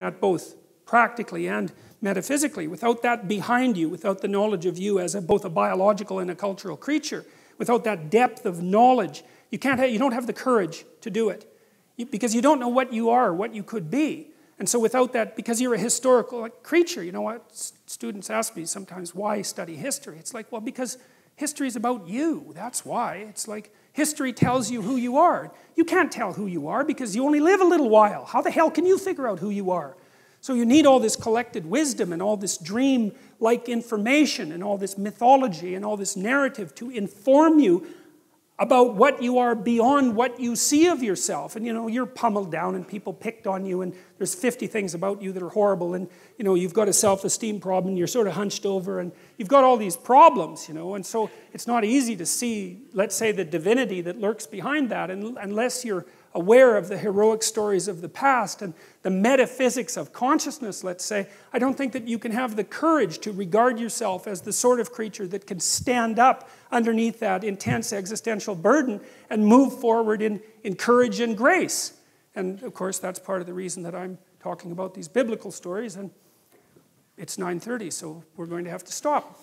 at both practically and metaphysically. Without that behind you, without the knowledge of you as a, both a biological and a cultural creature, without that depth of knowledge, you, can't have, you don't have the courage to do it. You, because you don't know what you are, what you could be. And so without that, because you're a historical creature, you know what? Students ask me sometimes, why study history? It's like, well, because history is about you. That's why. It's like history tells you who you are. You can't tell who you are because you only live a little while. How the hell can you figure out who you are? So you need all this collected wisdom and all this dream like information and all this mythology and all this narrative to inform you about what you are beyond what you see of yourself. And you know, you're pummeled down and people picked on you and there's 50 things about you that are horrible and you know, you've got a self-esteem problem, you're sort of hunched over and you've got all these problems, you know. And so it's not easy to see, let's say, the divinity that lurks behind that unless you're aware of the heroic stories of the past and the metaphysics of consciousness, let's say, I don't think that you can have the courage to regard yourself as the sort of creature that can stand up underneath that intense existential burden and move forward in, in courage and grace. And of course, that's part of the reason that I'm talking about these biblical stories. And it's 9:30, so we're going to have to stop.